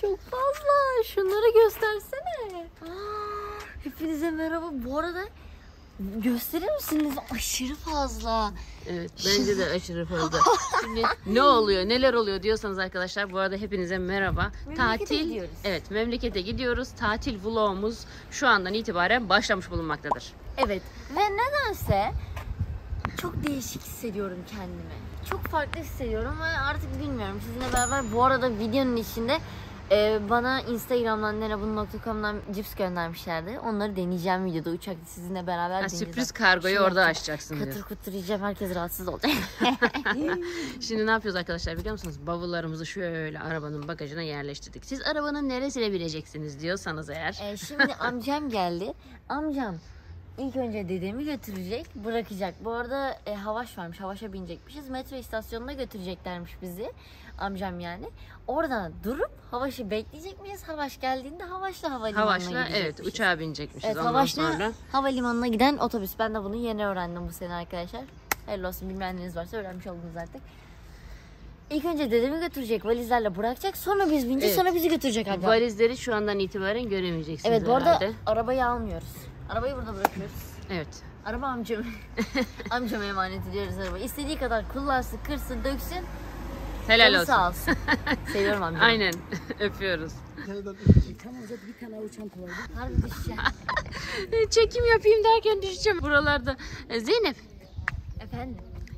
Çok fazla. Şunları göstersene. Aa, hepinize merhaba. Bu arada gösterir misiniz? Aşırı fazla. Evet bence de aşırı fazla. Şimdi ne oluyor neler oluyor diyorsanız arkadaşlar bu arada hepinize merhaba. Memlekete Tatil gidiyoruz. Evet memlekete gidiyoruz. Tatil vlogumuz şu andan itibaren başlamış bulunmaktadır. Evet ve nedense çok değişik hissediyorum kendimi. Çok farklı hissediyorum ve artık bilmiyorum sizinle beraber bu arada videonun içinde e, bana Instagram'dan nenebun.com'dan cips göndermişlerdi. Onları deneyeceğim videoda uçakta sizinle beraber Ha, deneyeceğim. sürpriz kargoyu orada yapacağım. açacaksın diyor. Katır kutur yiyeceğim herkes rahatsız olacak. Şimdi ne yapıyoruz arkadaşlar biliyor musunuz? Bavullarımızı şöyle arabanın bagajına yerleştirdik. Siz arabanın neresine bineceksiniz diyorsanız eğer. E, şimdi amcam geldi. Amcam ilk önce dedemi götürecek, bırakacak. Bu arada e, Havaş varmış, Havaş'a binecekmişiz. Metro istasyonuna götüreceklermiş bizi. Amcam yani. Oradan durup Havaş'ı bekleyecek miyiz? Havaş geldiğinde Havaş'la havalimanına Havaşla evet uçağa binecekmişiz Evet, ondan Havaş'la sonra. havalimanına giden otobüs. Ben de bunu yeni öğrendim bu sene arkadaşlar. Hayırlı olsun bilmeyenleriniz varsa öğrenmiş oldunuz artık. İlk önce dedemi götürecek, valizlerle bırakacak. Sonra biz bineceğiz, Evet. sonra bizi götürecek amcam. Valizleri şu andan itibaren göremeyeceksiniz Evet bu arada herhalde. arabayı almıyoruz. Arabayı burada bırakıyoruz. Evet. Araba amcam. Amcama emanet ediyoruz arabayı. İstediği kadar kullansın, kırsın, döksün. Helal olsun. Sağ olsun. Seviyorum amcamı. Aynen. Öpüyoruz. Harbi düşeceğim. Çekim yapayım derken düşeceğim buralarda. E, Zeynep Efendim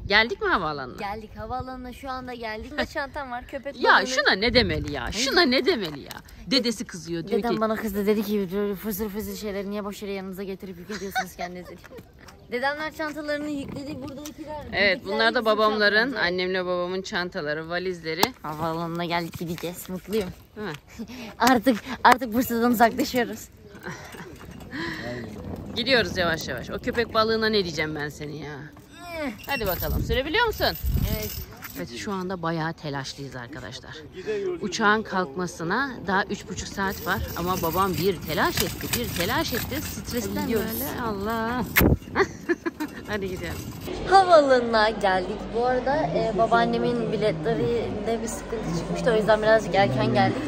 geldik mi havaalanına? geldik havaalanına şu anda geldik. Burada çantam var köpek Ya balığını- şuna ne demeli ya? Şuna ne demeli ya? Dedesi kızıyor diyor Dedem ki bana kızdı dedi ki fısır fısır şeyleri niye boş yere yanınıza getirip yük ediyorsunuz kendinize. Dedemler çantalarını yükledi. Buradakiler. Evet bunlar da babamların, çantamız. annemle babamın çantaları, valizleri. Havaalanına geldik gideceğiz. Mutluyum. Değil mi? Artık artık Bursa'dan uzaklaşıyoruz. Gidiyoruz yavaş yavaş. O köpek balığına ne diyeceğim ben seni ya? Hadi bakalım. Sürebiliyor musun? Evet. Evet şu anda bayağı telaşlıyız arkadaşlar. Uçağın kalkmasına daha üç buçuk saat var ama babam bir telaş etti, bir telaş etti. Stresten gidiyoruz. böyle Allah. Hadi gidelim. Havaalanına geldik. Bu arada e, babaannemin biletlerinde bir sıkıntı çıkmıştı. O yüzden birazcık erken geldik.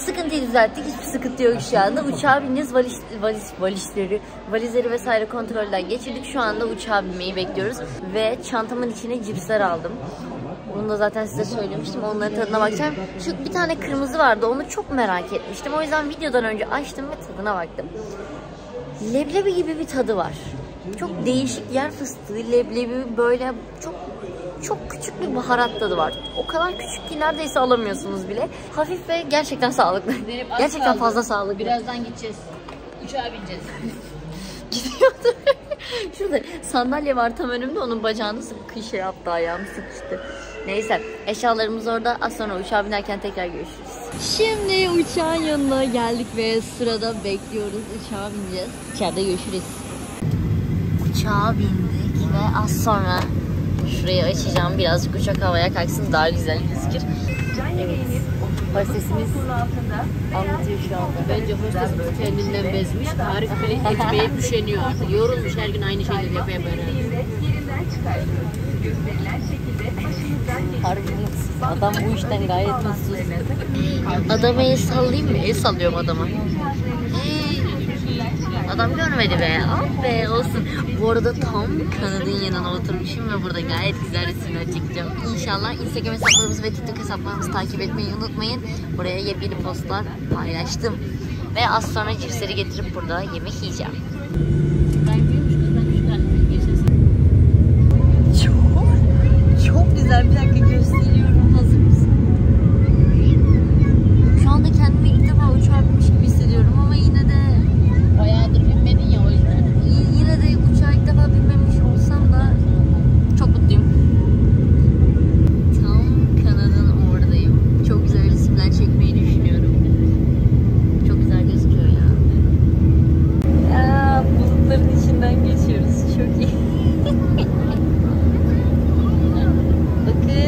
Sıkıntıyı düzelttik. Hiçbir sıkıntı yok şu anda. Uçağa bineceğiz. Valiz, valiz, valizleri, valizleri vesaire kontrolden geçirdik. Şu anda uçağa binmeyi bekliyoruz. Ve çantamın içine cipsler aldım. Bunu da zaten size söylemiştim. Onların tadına bakacağım. Şu bir tane kırmızı vardı. Onu çok merak etmiştim. O yüzden videodan önce açtım ve tadına baktım. Leblebi gibi bir tadı var. Çok değişik yer fıstığı, leblebi böyle çok çok küçük bir baharat tadı var. O kadar küçük ki neredeyse alamıyorsunuz bile. Hafif ve gerçekten sağlıklı. gerçekten kaldı. fazla sağlıklı. Birazdan gideceğiz. Uçağa bineceğiz. Gidiyordu. Şurada sandalye var tam önümde onun bacağını sık şey yaptı ayağımı sıkıştı. Neyse eşyalarımız orada az sonra uçağa binerken tekrar görüşürüz. Şimdi uçağın yanına geldik ve sırada bekliyoruz. Uçağa bineceğiz. İçeride görüşürüz. Uçağa bindik ve az sonra şurayı açacağım. Birazcık uçak havaya kalksın daha güzel gözükür. Evet. Hostesimiz anlatıyor şu anda. Bence hostes kendinden bezmiş. Tarif bile etmeye üşeniyor artık. Yorulmuş her gün aynı şeyleri yapıyor böyle. Harbi mutsuz. Adam bu işten gayet mutsuz. Adama el sallayayım mı? El sallıyorum adama. Adam görmedi be. Ah be olsun. Bu arada tam kanadın yanına oturmuşum ve burada gayet güzel resimler çekeceğim. İnşallah Instagram hesaplarımızı ve TikTok hesaplarımızı takip etmeyi unutmayın. Buraya yepyeni postlar paylaştım. Ve az sonra cipsleri getirip burada yemek yiyeceğim. Çok, çok güzel. Bir dakika gösteriyorum. Hazır mısın? Şu anda kendimi ilk defa uçağa binmiş gibi hissediyorum ama yine de Bayağıdır binmedin ya o yüzden. y- yine de uçağa ilk defa binmemiş olsam da çok mutluyum. Tam Kanada'nın oradayım. Çok güzel resimler çekmeyi düşünüyorum. Çok güzel gözüküyor ya. Aa, bulutların içinden geçiyoruz. Çok iyi. Bakın.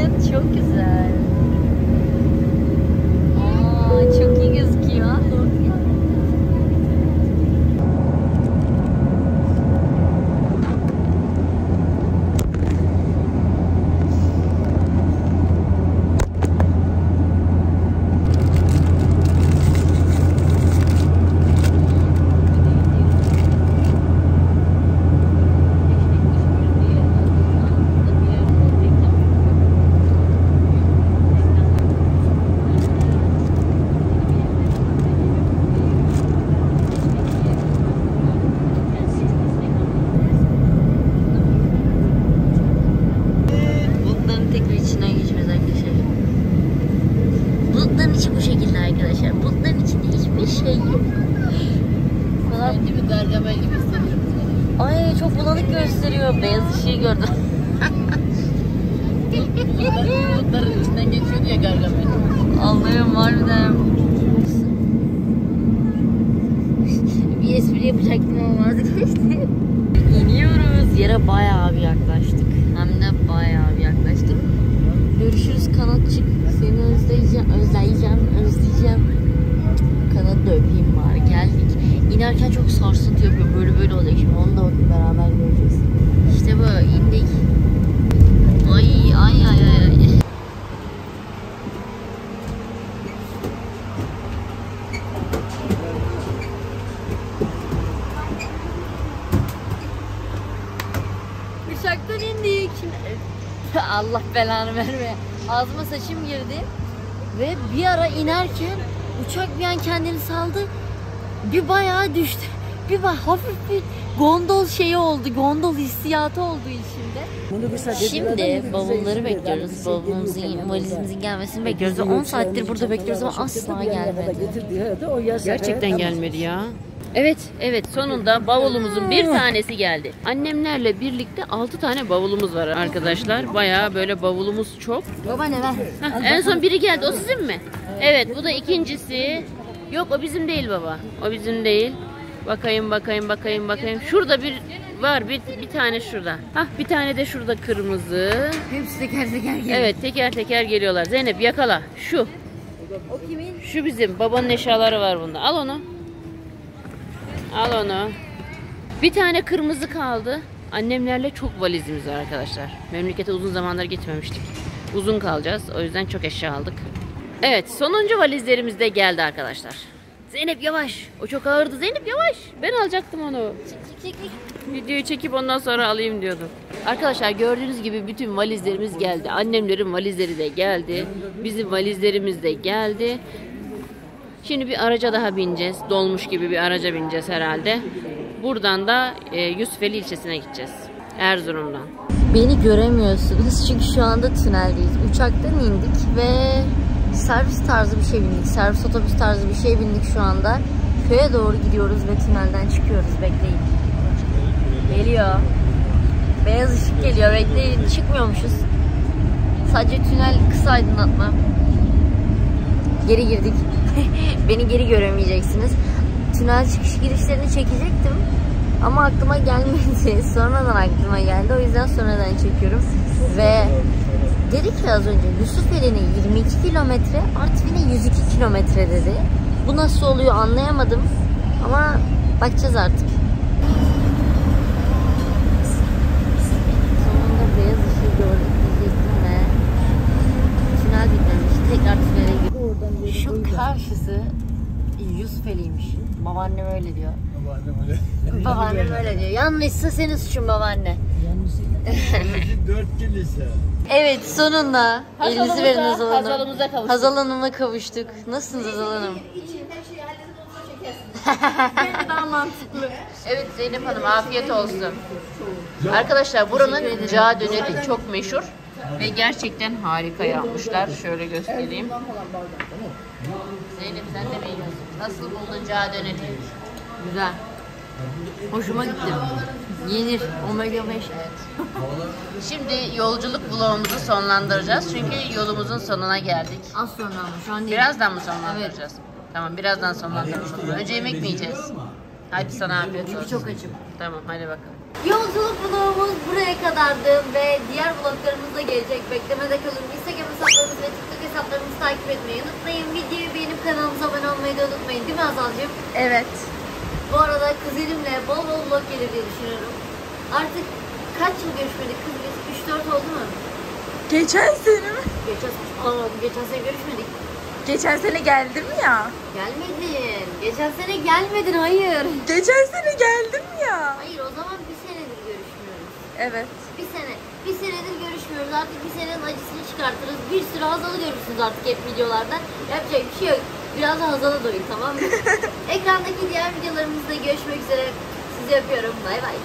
Arkadaşlar. Bunların içinde hiçbir şey yok. Kadar Kendimi Gargamel gibi hissediyorum. Ay çok bulanık gösteriyor. Beyaz ışığı gördüm. Bulutların içinden geçiyordu ya Gargamel. Allah'ım harbiden. bir espri yapacaktım ama vazgeçtim. İniyoruz. Yere bayağı bir yaklaştık. Hem de bayağı bir yaklaştık. Görüşürüz kanatçık. Seni özleyeceğim, özleyeceğim, özleyeceğim. Kanadı da öpeyim bari. Geldik. İnerken çok sarsıntı yapıyor. Böyle böyle olacak. Şimdi onu da beraber göreceğiz. İşte bu. indik. Ay ay ay ay. ay. Uçaktan indik. Şimdi... Allah belanı verme. Ağzıma saçım girdi. Ve bir ara inerken uçak bir an kendini saldı. Bir bayağı düştü. Bir bak hafif bir gondol şeyi oldu. Gondol hissiyatı oldu içimde. Şimdi bavulları bekliyoruz. Bavulumuzun, valizimizin gelmesini bekliyoruz. Ve 10 saattir burada bekliyoruz ama asla gelmedi. Gerçekten gelmedi ya. Evet, evet sonunda bavulumuzun bir tanesi geldi. Annemlerle birlikte 6 tane bavulumuz var arkadaşlar. Bayağı böyle bavulumuz çok. Baba ne? Hah, en son biri geldi. O sizin mi? Evet, bu da ikincisi. Yok o bizim değil baba. O bizim değil. Bakayım bakayım bakayım bakayım. Şurada bir var bir bir tane şurada. Hah bir tane de şurada kırmızı. Hepsi teker teker geliyor. Evet teker teker geliyorlar. Zeynep yakala. Şu. O kimin? Şu bizim. Babanın eşyaları var bunda. Al onu. Al onu. Bir tane kırmızı kaldı. Annemlerle çok valizimiz var arkadaşlar. Memlekete uzun zamanlar gitmemiştik. Uzun kalacağız. O yüzden çok eşya aldık. Evet sonuncu valizlerimiz de geldi arkadaşlar. Zeynep yavaş. O çok ağırdı. Zeynep yavaş. Ben alacaktım onu. Videoyu çekip ondan sonra alayım diyordum. Arkadaşlar gördüğünüz gibi bütün valizlerimiz geldi. Annemlerin valizleri de geldi. Bizim valizlerimiz de geldi. Şimdi bir araca daha bineceğiz. Dolmuş gibi bir araca bineceğiz herhalde. Buradan da e, Yusufeli ilçesine gideceğiz. Erzurum'dan. Beni göremiyorsunuz çünkü şu anda tüneldeyiz. Uçaktan indik ve servis tarzı bir şey bindik. Servis otobüs tarzı bir şey bindik şu anda. Köye doğru gidiyoruz ve tünelden çıkıyoruz. Bekleyin. Geliyor. Beyaz ışık geliyor. Bekleyin. Çıkmıyormuşuz. Sadece tünel kısa aydınlatma. Geri girdik. Beni geri göremeyeceksiniz. Tünel çıkış girişlerini çekecektim. Ama aklıma gelmedi. Sonradan aklıma geldi. O yüzden sonradan çekiyorum. Ve dedik ya az önce Yusufeli'ne 22 kilometre, Artvin'e 102 kilometre dedi. Bu nasıl oluyor anlayamadım. Ama bakacağız artık. Karşısı Yusufeli'ymiş. Babaannem öyle diyor. Babaannem öyle diyor. Yanlışsa senin suçun babaanne. Dört kilise. Evet sonunda elinizi verin Hazal Hanım. Hazalımıza kavuştuk. Hazal Hanım'la kavuştuk. Nasılsınız Hazal Hanım? Evet Zeynep Hanım afiyet olsun. Arkadaşlar buranın cağ döneri çok meşhur ve gerçekten harika yapmışlar. Şöyle göstereyim. Zeynep sen de mi yiyorsun? Nasıl buldun cağ döneri? Güzel. Hoşuma gitti. Yenir. Omega 5. Şimdi yolculuk vlogumuzu sonlandıracağız. Çünkü yolumuzun sonuna geldik. Az sonra ama şu an değil. Birazdan mı sonlandıracağız? Tamam birazdan sonlandıralım. Önce yemek mi yiyeceğiz? Hadi sana afiyet olsun. Çünkü çok açım. Tamam hadi bakalım. Yolculuk vlogumuz buraya kadardı ve diğer vloglarımız da gelecek. Beklemede kalın. Instagram hesaplarımız ve TikTok hesaplarımızı takip etmeyi unutmayın. Videoyu beğenip kanalımıza abone olmayı da unutmayın. Değil mi Azal'cığım? Evet. Bu arada kuzenimle bol bol vlog gelir diye düşünüyorum. Artık kaç yıl görüşmedik kız biz? 3-4 oldu mu? Geçen sene mi? Geçen, Aa, geçen sene görüşmedik. Geçen sene geldim ya. Gelmedin. Geçen sene gelmedin hayır. Geçen sene geldim ya. Hayır o zaman bir senedir görüşmüyoruz. Evet. Bir sene. Bir senedir görüşmüyoruz. Artık bir senenin acısını çıkartırız. Bir sürü Hazal'ı görürsünüz artık hep videolarda. Yapacak bir şey yok. Biraz da Hazal'a doyun tamam mı? Ekrandaki diğer videolarımızda görüşmek üzere. Sizi öpüyorum. Bay bay.